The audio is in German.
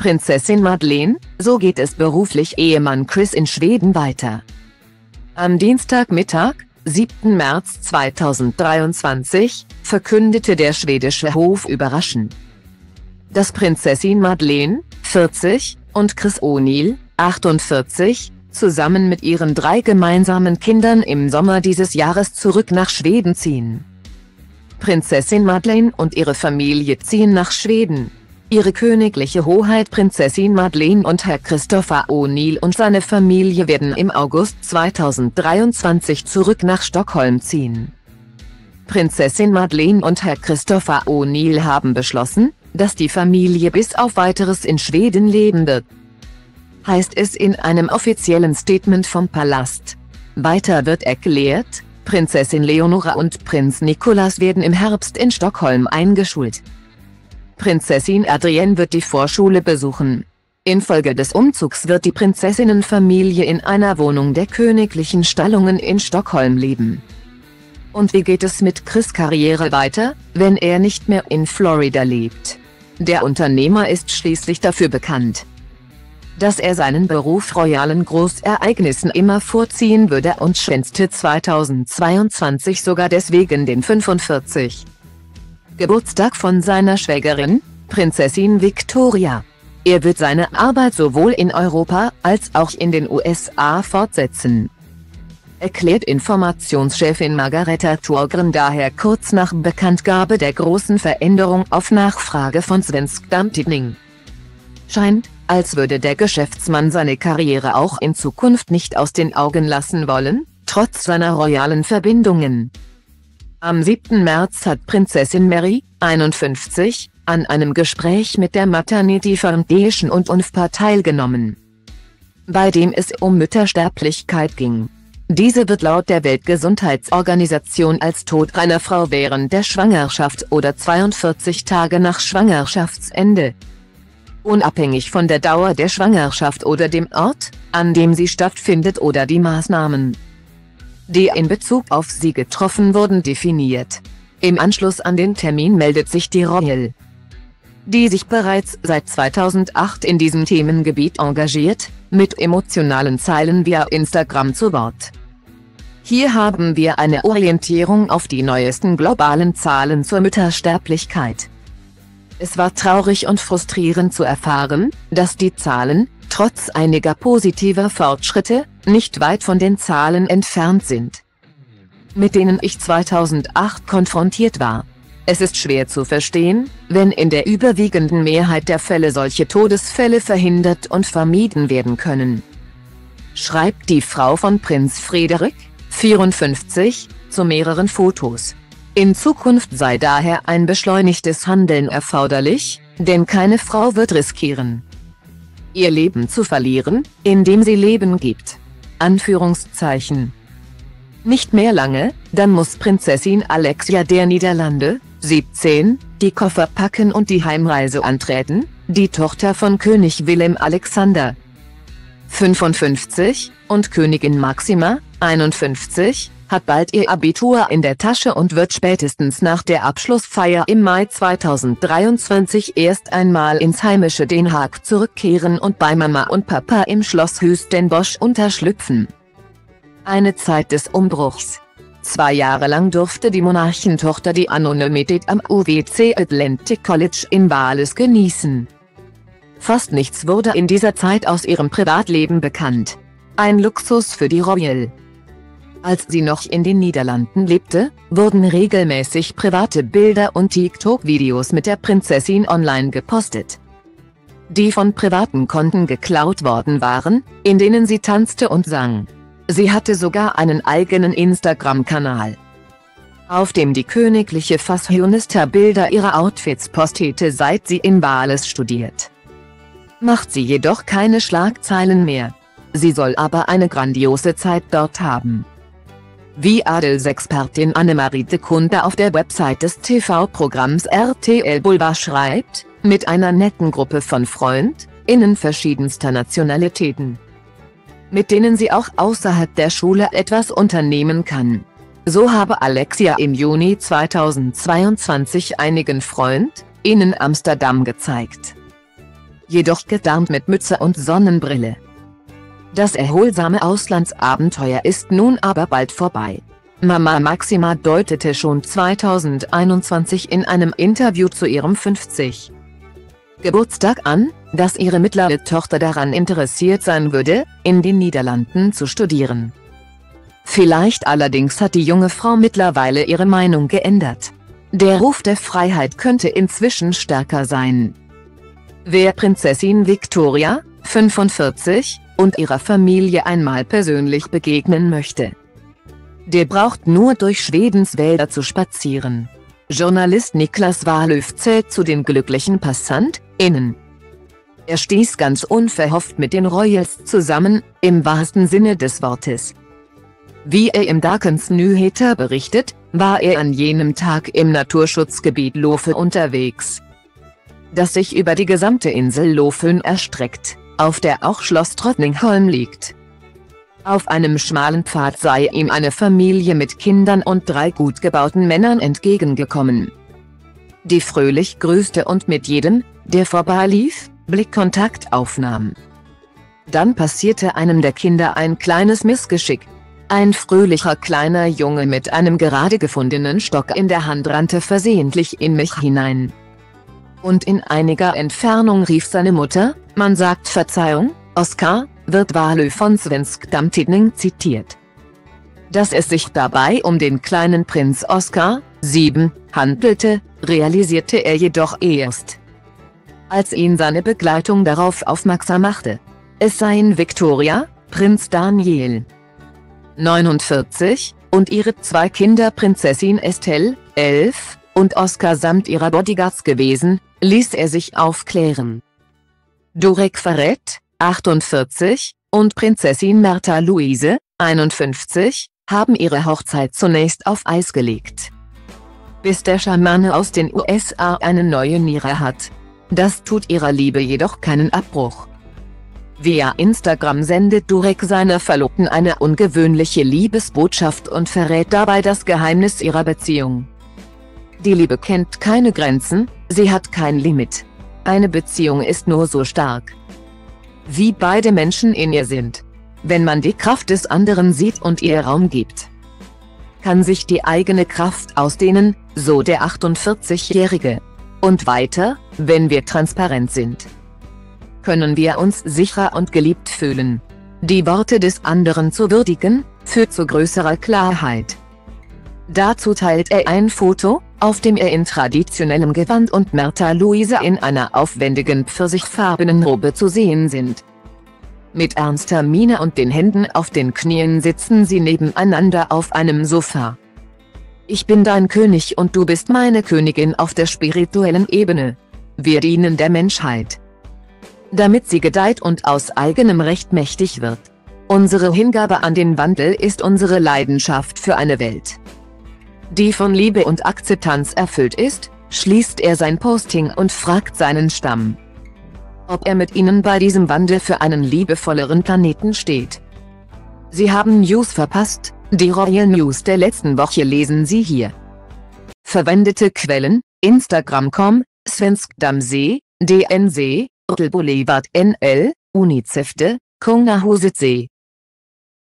Prinzessin Madeleine, so geht es beruflich Ehemann Chris in Schweden weiter. Am Dienstagmittag, 7. März 2023, verkündete der schwedische Hof überraschend, dass Prinzessin Madeleine, 40, und Chris O'Neill, 48, zusammen mit ihren drei gemeinsamen Kindern im Sommer dieses Jahres zurück nach Schweden ziehen. Prinzessin Madeleine und ihre Familie ziehen nach Schweden. Ihre königliche Hoheit Prinzessin Madeleine und Herr Christopher O'Neill und seine Familie werden im August 2023 zurück nach Stockholm ziehen. Prinzessin Madeleine und Herr Christopher O'Neill haben beschlossen, dass die Familie bis auf weiteres in Schweden leben wird. Heißt es in einem offiziellen Statement vom Palast. Weiter wird erklärt, Prinzessin Leonora und Prinz Nicolas werden im Herbst in Stockholm eingeschult. Prinzessin Adrienne wird die Vorschule besuchen. Infolge des Umzugs wird die Prinzessinnenfamilie in einer Wohnung der königlichen Stallungen in Stockholm leben. Und wie geht es mit Chris Karriere weiter, wenn er nicht mehr in Florida lebt? Der Unternehmer ist schließlich dafür bekannt, dass er seinen Beruf royalen Großereignissen immer vorziehen würde und schwänzte 2022 sogar deswegen den 45. Geburtstag von seiner Schwägerin, Prinzessin Victoria. Er wird seine Arbeit sowohl in Europa als auch in den USA fortsetzen. Erklärt Informationschefin Margareta Thorgren daher kurz nach Bekanntgabe der großen Veränderung auf Nachfrage von Svensk Damtidning. Scheint, als würde der Geschäftsmann seine Karriere auch in Zukunft nicht aus den Augen lassen wollen, trotz seiner royalen Verbindungen. Am 7. März hat Prinzessin Mary, 51, an einem Gespräch mit der Maternity Foundation und UNFPA teilgenommen, bei dem es um Müttersterblichkeit ging. Diese wird laut der Weltgesundheitsorganisation als Tod einer Frau während der Schwangerschaft oder 42 Tage nach Schwangerschaftsende, unabhängig von der Dauer der Schwangerschaft oder dem Ort, an dem sie stattfindet oder die Maßnahmen, die in Bezug auf sie getroffen wurden definiert. Im Anschluss an den Termin meldet sich die Royal, die sich bereits seit 2008 in diesem Themengebiet engagiert, mit emotionalen Zeilen via Instagram zu Wort. Hier haben wir eine Orientierung auf die neuesten globalen Zahlen zur Müttersterblichkeit. Es war traurig und frustrierend zu erfahren, dass die Zahlen, trotz einiger positiver Fortschritte, nicht weit von den Zahlen entfernt sind, mit denen ich 2008 konfrontiert war. Es ist schwer zu verstehen, wenn in der überwiegenden Mehrheit der Fälle solche Todesfälle verhindert und vermieden werden können. Schreibt die Frau von Prinz Frederik, 54, zu mehreren Fotos. In Zukunft sei daher ein beschleunigtes Handeln erforderlich, denn keine Frau wird riskieren, ihr Leben zu verlieren, indem sie Leben gibt. Anführungszeichen. Nicht mehr lange, dann muss Prinzessin Alexia der Niederlande, 17, die Koffer packen und die Heimreise antreten, die Tochter von König Willem Alexander, 55, und Königin Maxima, 51, hat bald ihr Abitur in der Tasche und wird spätestens nach der Abschlussfeier im Mai 2023 erst einmal ins heimische Den Haag zurückkehren und bei Mama und Papa im Schloss Hüstenbosch unterschlüpfen. Eine Zeit des Umbruchs. Zwei Jahre lang durfte die Monarchentochter die Anonymität am UWC Atlantic College in Wales genießen. Fast nichts wurde in dieser Zeit aus ihrem Privatleben bekannt. Ein Luxus für die Royal. Als sie noch in den Niederlanden lebte, wurden regelmäßig private Bilder und TikTok-Videos mit der Prinzessin online gepostet. Die von privaten Konten geklaut worden waren, in denen sie tanzte und sang. Sie hatte sogar einen eigenen Instagram-Kanal, auf dem die königliche Fashionista Bilder ihrer Outfits postete seit sie in Wales studiert. Macht sie jedoch keine Schlagzeilen mehr. Sie soll aber eine grandiose Zeit dort haben. Wie Adelsexpertin Annemarie de Kunde auf der Website des TV-Programms RTL Boulevard schreibt, mit einer netten Gruppe von FreundInnen verschiedenster Nationalitäten, mit denen sie auch außerhalb der Schule etwas unternehmen kann. So habe Alexia im Juni 2022 einigen FreundInnen Amsterdam gezeigt jedoch getarnt mit Mütze und Sonnenbrille. Das erholsame Auslandsabenteuer ist nun aber bald vorbei. Mama Maxima deutete schon 2021 in einem Interview zu ihrem 50. Geburtstag an, dass ihre mittlere Tochter daran interessiert sein würde, in den Niederlanden zu studieren. Vielleicht allerdings hat die junge Frau mittlerweile ihre Meinung geändert. Der Ruf der Freiheit könnte inzwischen stärker sein. Wer Prinzessin Victoria, 45, und ihrer Familie einmal persönlich begegnen möchte, der braucht nur durch Schwedens Wälder zu spazieren. Journalist Niklas Wahlöf zählt zu den glücklichen PassantInnen. Er stieß ganz unverhofft mit den Royals zusammen, im wahrsten Sinne des Wortes. Wie er im Darkens Nyheter berichtet, war er an jenem Tag im Naturschutzgebiet Lofe unterwegs, das sich über die gesamte Insel Lofön erstreckt, auf der auch Schloss Trotningholm liegt. Auf einem schmalen Pfad sei ihm eine Familie mit Kindern und drei gut gebauten Männern entgegengekommen. Die fröhlich grüßte und mit jedem, der vorbeilief, Blickkontakt aufnahm. Dann passierte einem der Kinder ein kleines Missgeschick. Ein fröhlicher kleiner Junge mit einem gerade gefundenen Stock in der Hand rannte versehentlich in mich hinein. Und in einiger Entfernung rief seine Mutter, man sagt Verzeihung, Oskar, wird Wahlö von Svensk Damtidning zitiert. Dass es sich dabei um den kleinen Prinz Oskar, 7, handelte, realisierte er jedoch erst. Als ihn seine Begleitung darauf aufmerksam machte. Es seien Victoria, Prinz Daniel, 49, und ihre zwei Kinder Prinzessin Estelle, 11, und Oskar samt ihrer Bodyguards gewesen, ließ er sich aufklären. Durek verrät, 48, und Prinzessin Märtha Luise, 51, haben ihre Hochzeit zunächst auf Eis gelegt. Bis der Schamane aus den USA eine neue Niere hat. Das tut ihrer Liebe jedoch keinen Abbruch. Via Instagram sendet Durek seiner Verlobten eine ungewöhnliche Liebesbotschaft und verrät dabei das Geheimnis ihrer Beziehung. Die Liebe kennt keine Grenzen, sie hat kein Limit. Eine Beziehung ist nur so stark, wie beide Menschen in ihr sind. Wenn man die Kraft des anderen sieht und ihr Raum gibt, kann sich die eigene Kraft ausdehnen, so der 48-Jährige. Und weiter, wenn wir transparent sind, können wir uns sicher und geliebt fühlen. Die Worte des anderen zu würdigen, führt zu größerer Klarheit. Dazu teilt er ein Foto, auf dem er in traditionellem Gewand und Märtha Luise in einer aufwendigen pfirsichfarbenen Robe zu sehen sind. Mit ernster Miene und den Händen auf den Knien sitzen sie nebeneinander auf einem Sofa. Ich bin dein König und du bist meine Königin auf der spirituellen Ebene. Wir dienen der Menschheit. Damit sie gedeiht und aus eigenem Recht mächtig wird. Unsere Hingabe an den Wandel ist unsere Leidenschaft für eine Welt, die von Liebe und Akzeptanz erfüllt ist, schließt er sein Posting und fragt seinen Stamm, ob er mit ihnen bei diesem Wandel für einen liebevolleren Planeten steht. Sie haben News verpasst, die Royal News der letzten Woche lesen Sie hier. Verwendete Quellen, Instagram.com, Svensk Damsee, DNC, Boulevard NL, Unicefte, Kungahusetsee.